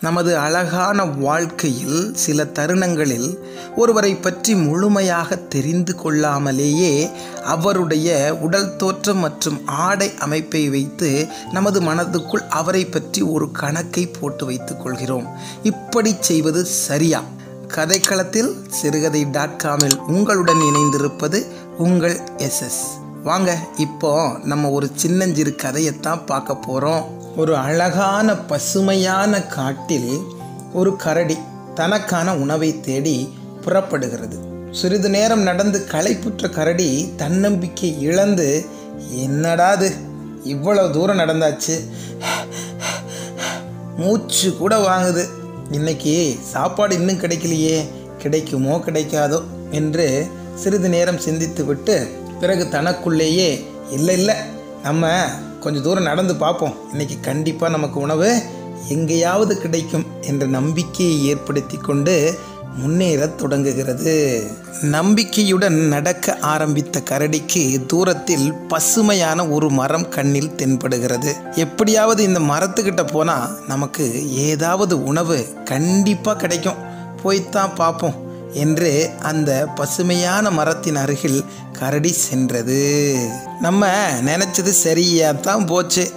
நமது அழகான வாழ்க்கையில் சில தருணங்களில் ஒருவரை பற்றி முழுமையாக தெரிந்து கொள்ளாமலேயே அவருடைய உடல் தோற்றம் மற்றும் ஆடை அமைப்பை வைத்து நமது மனதுக்குள் அவரை பற்றி ஒரு கணக்கை போட்டு வைத்துக் கொள்கிறோம். இப்படி செய்வது சரியா? கதைக்களத்தில் சிறுகதை டாட் காமில் உங்களுடன் இணைந்திருப்பது உங்கள் எஸ்எஸ் வாங்க இப்போ நம்ம ஒரு சின்னஞ்சிறு கதையைத்தான் பார்க்க போகிறோம் ஒரு அழகான பசுமையான காட்டில் ஒரு கரடி தனக்கான உணவை தேடி புறப்படுகிறது. சிறிது நேரம் நடந்து களைப்புற்ற கரடி தன்னம்பிக்கை இழந்து என்னடாது இவ்வளவு தூரம் நடந்தாச்சு. மூச்சு கூட வாங்குது. இன்னைக்கு சாப்பாடு இன்னும் கிடைக்கலையே. கிடைக்குமோ கிடைக்காதோ? என்று சிறிது நேரம் சிந்தித்து விட்டு பிறகு தனக்குள்ளேயே இல்லை இல்லை. நம்ம கொஞ்சம் தூரம் நடந்து பார்ப்போம். இன்றைக்கி கண்டிப்பாக நமக்கு உணவு எங்கேயாவது கிடைக்கும் என்ற நம்பிக்கையை ஏற்படுத்தி கொண்டு முன்னேறத் தொடங்குகிறது. நம்பிக்கையுடன் நடக்க ஆரம்பித்த கரடிக்கு தூரத்தில் பசுமையான ஒரு மரம் கண்ணில் தென்படுகிறது. எப்படியாவது இந்த மரத்துக்கிட்ட போனால் நமக்கு ஏதாவது உணவு கண்டிப்பாக கிடைக்கும். போய்த்தான் பார்ப்போம். என்று அந்த பசுமையான மரத்தின் அருகில் கரடி சென்றது. நம்ம நினச்சது சரியாக தான் போச்சு.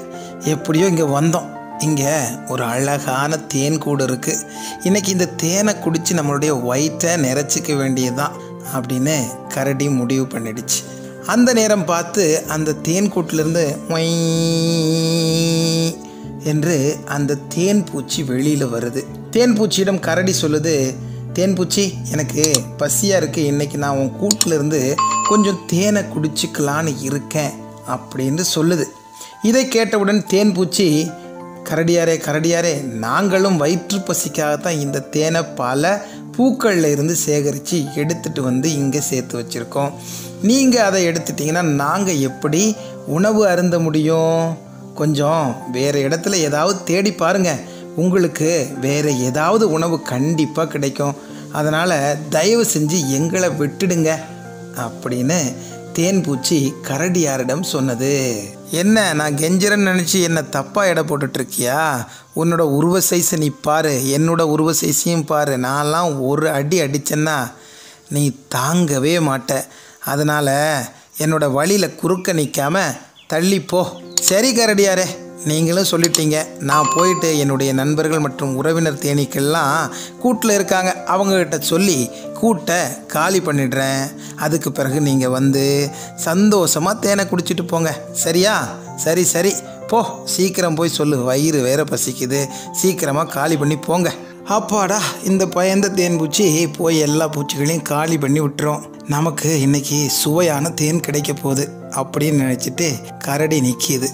எப்படியோ இங்கே வந்தோம். இங்கே ஒரு அழகான தேன் கூடு இருக்குது இன்றைக்கி இந்த தேனை குடித்து நம்மளுடைய வயிற்றை நிறச்சிக்க வேண்டியதுதான் அப்படின்னு கரடி முடிவு பண்ணிடுச்சு. அந்த நேரம் பார்த்து அந்த தேன் கூட்டிலிருந்து ஒய் என்று அந்த தேன் பூச்சி வெளியில் வருது. தேன் பூச்சியிடம் கரடி சொல்லுது தேன் பூச்சி எனக்கு பசியாக இருக்குது இன்றைக்கி நான் உன் கூட்டிலிருந்து கொஞ்சம் தேனை குடிச்சிக்கலான்னு இருக்கேன் அப்படின்னு சொல்லுது. இதை கேட்டவுடன் தேன் பூச்சி கரடியாரே கரடியாரே நாங்களும் வயிற்று பசிக்காகத்தான் இந்த தேனை பல பூக்களில் இருந்து சேகரித்து எடுத்துகிட்டு வந்து இங்கே சேர்த்து வச்சுருக்கோம். நீங்கள் அதை எடுத்துட்டிங்கன்னா நாங்கள் எப்படி உணவு அருந்த முடியும்? கொஞ்சம் வேறு இடத்துல ஏதாவது தேடி பாருங்கள் உங்களுக்கு வேறு ஏதாவது உணவு கண்டிப்பாக கிடைக்கும். அதனால் தயவு செஞ்சு எங்களை விட்டுடுங்க அப்படின்னு தேன்பூச்சி கரடியாரிடம் சொன்னது. என்ன நான் கெஞ்சரன்னு நினச்சி என்னை தப்பாக எடை போட்டுட்ருக்கியா? உன்னோட உருவ சைஸை நீ பாரு என்னோட உருவ சைஸையும் பாரு. நான்லாம் ஒரு அடி அடித்தேன்னா நீ தாங்கவே மாட்ட. அதனால் என்னோட வழியில் குறுக்க நிற்காம தள்ளிப்போ சரி கரடியாரே. நீங்களும் சொல்லிட்டீங்க. நான் போயிட்டு என்னுடைய நண்பர்கள் மற்றும் உறவினர் தேனீக்கள்லாம் கூட்டில் இருக்காங்க. அவங்கக்கிட்ட சொல்லி கூட்டை காலி பண்ணிடுறேன். அதுக்கு பிறகு நீங்கள் வந்து சந்தோஷமாக தேனை குடிச்சிட்டு போங்க. சரியா? சரி சரி. போ. சீக்கிரம் போய் சொல்லு. வயிறு வேற பசிக்குது. சீக்கிரமாக காலி பண்ணி போங்க. அப்பாடா இந்த பயந்த தேன் பூச்சி போய் எல்லா பூச்சிகளையும் காலி பண்ணி விட்டுரும். நமக்கு இன்னைக்கு சுவையான தேன் கிடைக்க போகுது அப்படின்னு நினச்சிட்டு கரடி நிற்கிது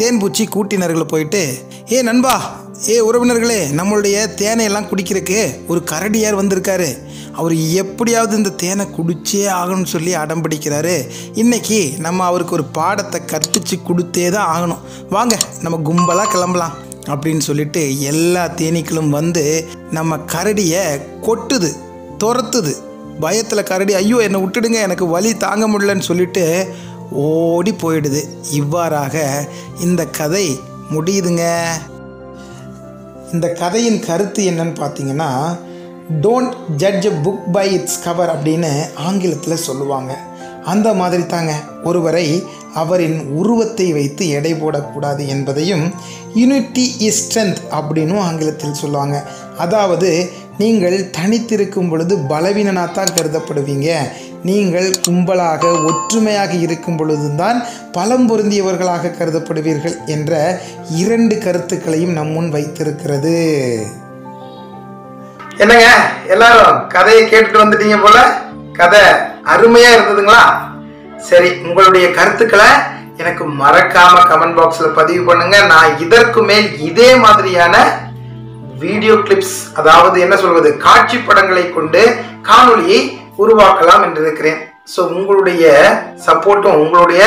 தேன்பூச்சி கூட்டினர்களை போயிட்டு ஏ நண்பா ஏ உறவினர்களே நம்மளுடைய தேனையெல்லாம் குடிக்கிறக்கு குடிக்கிறதுக்கு ஒரு கரடியார் வந்திருக்காரு. அவர் எப்படியாவது இந்த தேனை குடிச்சே ஆகணும்னு சொல்லி அடம் பிடிக்கிறாரு. இன்னைக்கு நம்ம அவருக்கு ஒரு பாடத்தை கற்பித்து கொடுத்தே தான் ஆகணும். வாங்க நம்ம கும்பலாக கிளம்பலாம் அப்படின்னு சொல்லிட்டு எல்லா தேனீக்களும் வந்து நம்ம கரடியை கொட்டுது துரத்துது. பயத்தில் கரடி ஐயோ என்னை விட்டுடுங்க எனக்கு வலி தாங்க முடியலன்னு சொல்லிட்டு ஓடி போயிடுது. இவ்வாறாக இந்த கதை முடியுதுங்க. இந்த கதையின் கருத்து என்னன்னு பார்த்தீங்கன்னா don't judge a book by its cover அப்படின்னு ஆங்கிலத்தில் சொல்லுவாங்க. அந்த மாதிரி தாங்க ஒருவரை அவரின் உருவத்தை வைத்து எடை போடக்கூடாது என்பதையும் யூனிட்டி இஸ் ஸ்ட்ரென்த் அப்படின்னும் ஆங்கிலத்தில் சொல்லுவாங்க. அதாவது நீங்கள் தனித்திருக்கும் பொழுது பலவீனனாக தான் கருதப்படுவீங்க. நீங்கள் கும்பலாக ஒற்றுமையாக இருக்கும் பொழுதுதான் பலம் பொருந்தியவர்களாக கருதப்படுவீர்கள் என்ற இரண்டு கருத்துக்களையும் நம் முன் வைத்திருக்கிறது. என்னங்க? எல்லாரும் கதையை கேட்டுட்டு வந்துட்டீங்க போல? கதை அருமையா இருந்ததுங்களா? சரி உங்களுடைய கருத்துக்களை எனக்கு மறக்காம கமெண்ட் பாக்ஸ்ல பதிவு பண்ணுங்க. நான் இதற்கு மேல் இதே மாதிரியான வீடியோ கிளிப்ஸ் அதாவது என்ன சொல்வது காட்சி படங்களை கொண்டு காணொலியை உருவாக்கலாம் என்று இருக்கிறேன். ஸோ உங்களுடைய சப்போர்ட்டும் உங்களுடைய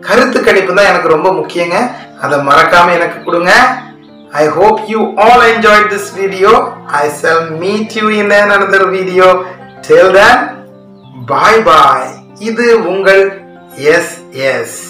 கருத்து கணிப்பு தான் எனக்கு ரொம்ப முக்கியங்க. அதை மறக்காம எனக்கு கொடுங்க. I hope you all enjoy this video I shall meet you in another video till then bye bye இது உங்கள் எஸ் எஸ்